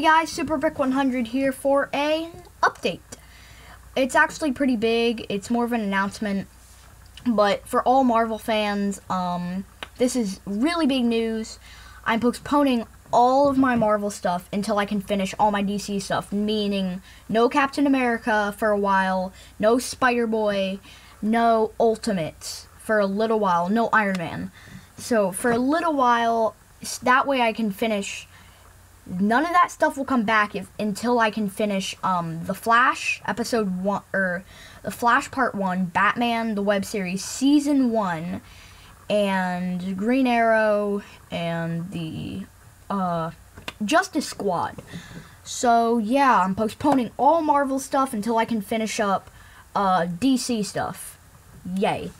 Hey guys, SuperVic100 here for a update. It's actually pretty big. It's more of an announcement, but for all Marvel fans, um, this is really big news. I'm postponing all of my Marvel stuff until I can finish all my DC stuff, meaning no Captain America for a while, no Spider-Boy, no Ultimates for a little while, no Iron Man. So for a little while, that way I can finish none of that stuff will come back if until I can finish um, the Flash episode one or the Flash part one, Batman the web series season one, and Green Arrow and the uh, Justice Squad. So yeah, I'm postponing all Marvel stuff until I can finish up uh, DC stuff. Yay.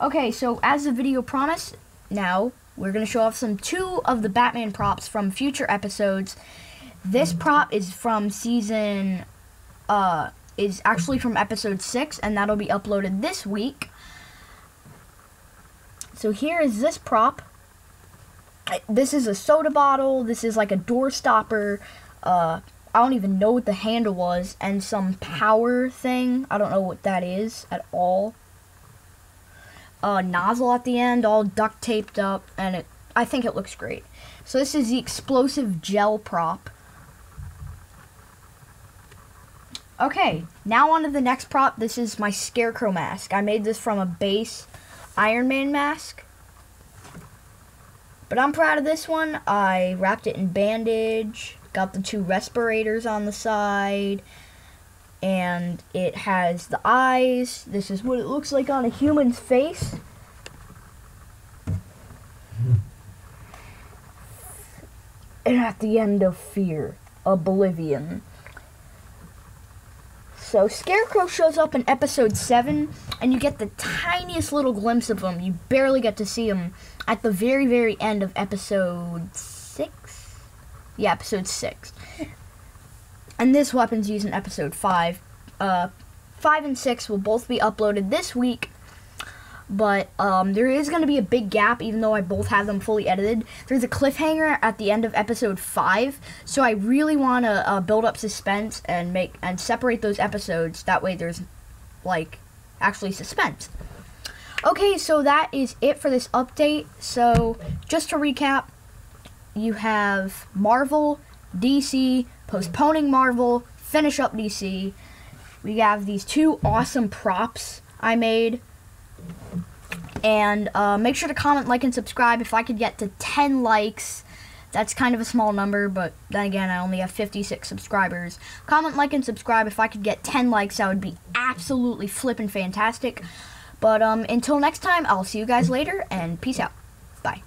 Okay, so as the video promised, now we're going to show off some two of the Batman props from future episodes. This prop is from season, uh, is actually from episode 6, and that'll be uploaded this week. So here is this prop. This is a soda bottle. This is like a door stopper. Uh, I don't even know what the handle was. And some power thing. I don't know what that is at all uh, nozzle at the end, all duct taped up, and it, I think it looks great. So this is the explosive gel prop. Okay, now on to the next prop. This is my Scarecrow mask. I made this from a base Iron Man mask. But I'm proud of this one. I wrapped it in bandage, got the two respirators on the side, and it has the eyes. This is what it looks like on a human's face. And at the end of fear, oblivion. So Scarecrow shows up in episode 7, and you get the tiniest little glimpse of him. You barely get to see him at the very, very end of episode 6? Yeah, episode 6. And this weapon's used in episode 5. Uh, 5 and 6 will both be uploaded this week. But um, there is going to be a big gap, even though I both have them fully edited. There's a cliffhanger at the end of episode 5. So I really want to uh, build up suspense and make and separate those episodes. That way there's, like, actually suspense. Okay, so that is it for this update. So, just to recap, you have Marvel, DC, postponing Marvel, finish up DC. We have these two awesome props I made. And uh, make sure to comment, like, and subscribe. If I could get to 10 likes, that's kind of a small number, but then again, I only have 56 subscribers. Comment, like, and subscribe. If I could get 10 likes, that would be absolutely flippin' fantastic. But um, until next time, I'll see you guys later, and peace out. Bye.